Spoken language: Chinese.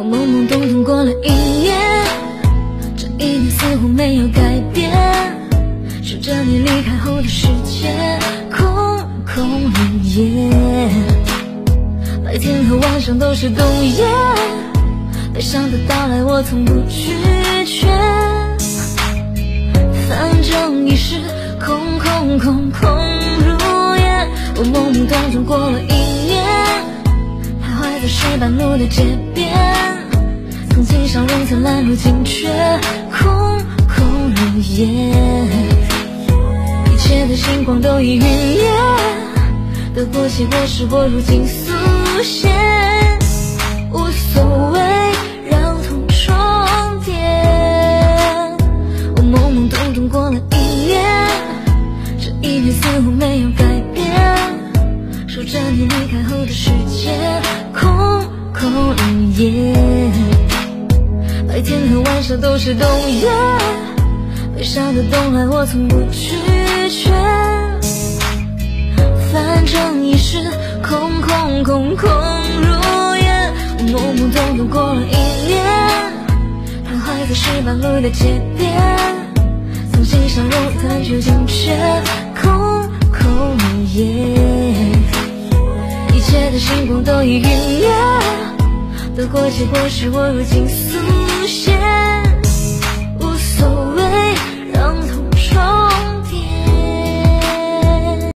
我懵懵懂懂过了一年，这一年似乎没有改变。数着你离开后的世界，空空如也。白天和晚上都是冬夜，悲伤的到来我从不拒绝。反正已是空空空空如也。我懵懵懂懂过了一年，徘徊在石板路的街边。曾经笑容灿烂，如今却空空如也。一切的星光都已陨灭，得过且过是我如今速写。无所谓，让痛重叠。我懵懵懂懂过了一年，这一年似乎没有改变。守着你离开后的世界，空空如也。白天和晚上都是冬夜，悲伤的冬来我从不拒绝。反正已是空空空空如也，我懵懵懂懂过了一年，徘徊在石板路的街边，曾经相拥但却惊觉空空如也，一切的星光都已陨灭，得过且过是我如今。无谢。